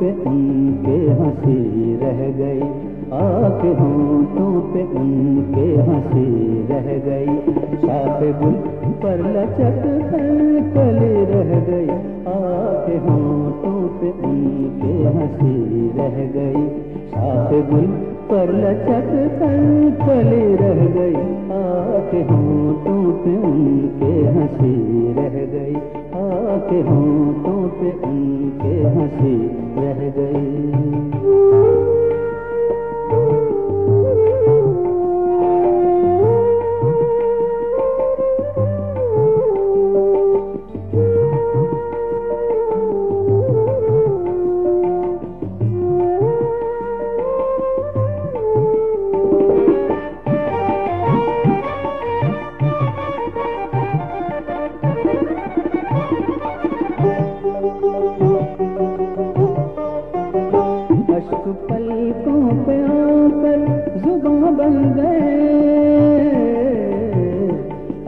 پہ ان کے ہنسی رہ گئی۔ آنکھ ہونٹوں پہ ان کے ہنسی رہ گئی۔ شاپ گل پر لچک کر کلی رہ گئی۔ آنکھ ہونٹوں پہ ان کے ہنسی رہ گئی۔ شاپ گل پر لچک کر کلی رہ گئی، آنکھ ہونٹوں پہ ان کے ہنسی رہ گئی، آنکھ ہونٹوں پہ ان کے ہنسی رہ گئی۔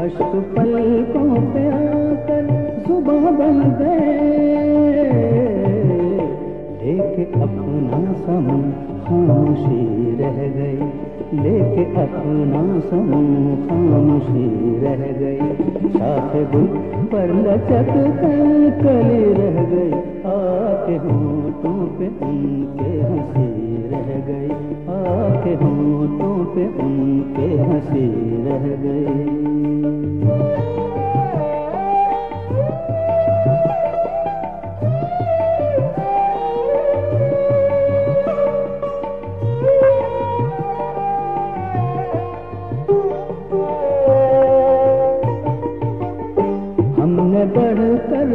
اشک پلکوں پہ آ کر زباں بن گئے۔ دیکھ اپنا سمن خاموشی رہ گئی۔ لے اپنا سمن خاموشی رہ گئی۔ شاخ گل پر لچک کر کلی رہ گئی۔ آتے ہونٹوں پہ ان کے ہنسی رہ گئی۔ آتے ہونٹوں پہ ان کے ہنسی رہ گئی۔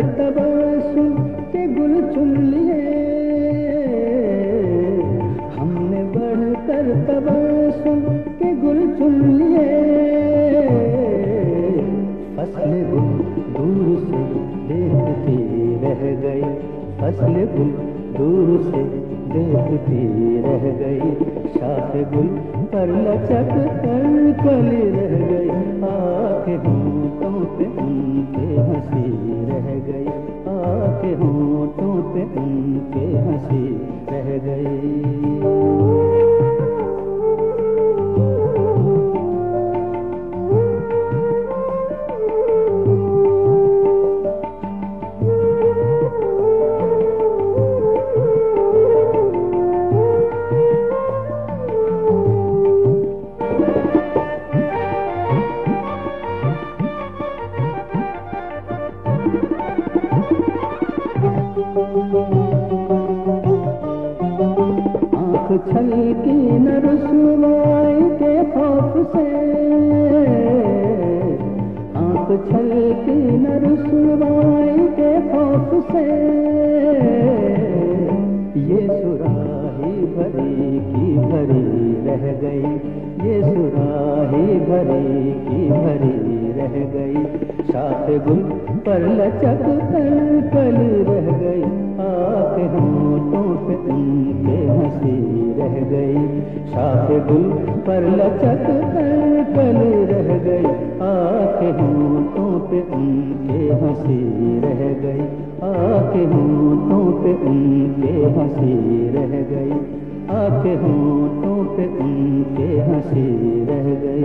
بڑھ کے گل چن لیے۔ ہم نے بڑھ کر تباسم کے گل چن لیے۔ فصل گل دور سے دیکھتی رہ گئی۔ فصل گل دور سے دیکھتی رہ گئی۔ شاخ گل پر لچک کر کلی کے ہنسی رہ گئی۔ آنکھ چھل کی نہ رسوائی کے خوف سے۔ آنکھ چھل کی نہ رسوائی کے خوف سے۔ یہ سراہی بھری کی بھری رہ گئی۔ یہ سراہی بھری کی بھری رہ گئی۔ شاخ گل پر لچک کر کل رہ گئی۔ پہ ان کے ہنسی رہ گئی۔ شاخ گل پر لچک کر کل رہ گئی۔ آنکھ ہونٹوں پہ ان کے ہنسی رہ گئی۔ آنکھ ہونٹوں پہ ان کے ہنسی رہ گئی۔ آنکھ ہونٹوں پہ ان کے ہنسی رہ گئی۔